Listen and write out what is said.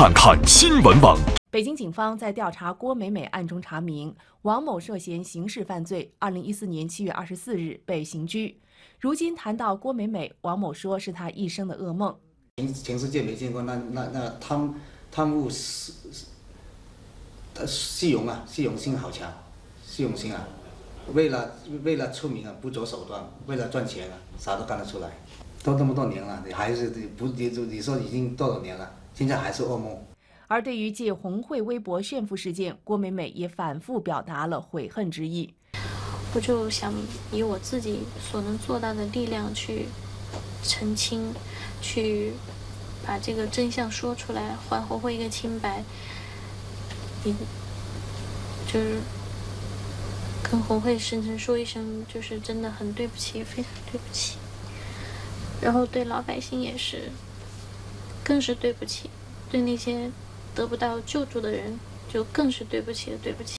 看看新闻网。北京警方在调查郭美美案中查明，王某涉嫌刑事犯罪，二零一四年七月二十四日被刑拘。如今谈到郭美美，王某说是他一生的噩梦。全全世界没见过，那那那贪贪污是他虚荣啊，虚荣心好强，虚荣心啊，为了为了出名啊，不择手段，为了赚钱啊，啥都干得出来。都这么多年了，你还是不你你说已经多少年了，现在还是噩梦。而对于借红会微博炫富事件，郭美美也反复表达了悔恨之意。我就想以我自己所能做到的力量去澄清，去把这个真相说出来，还红会一个清白。你就是跟红会深层说一声，就是真的很对不起，非常对不起。然后对老百姓也是，更是对不起，对那些。得不到救助的人，就更是对不起的，对不起。